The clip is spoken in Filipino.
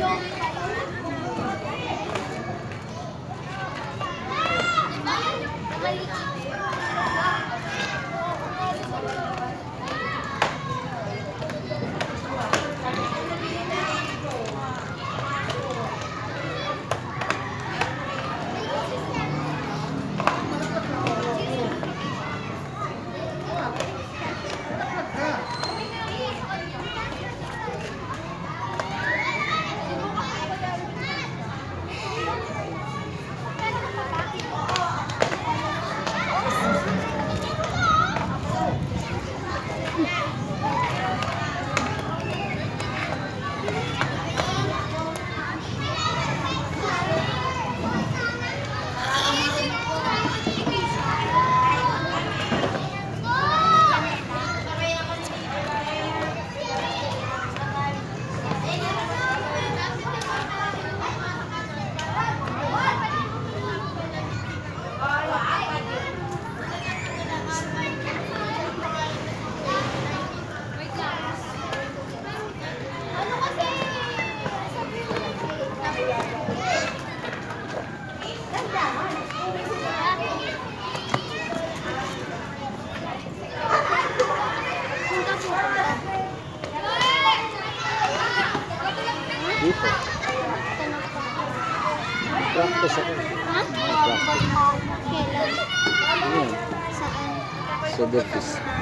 Thank you. Dito. Practice ako. Ha? Practice. Kailan? Saan? Sa Defis.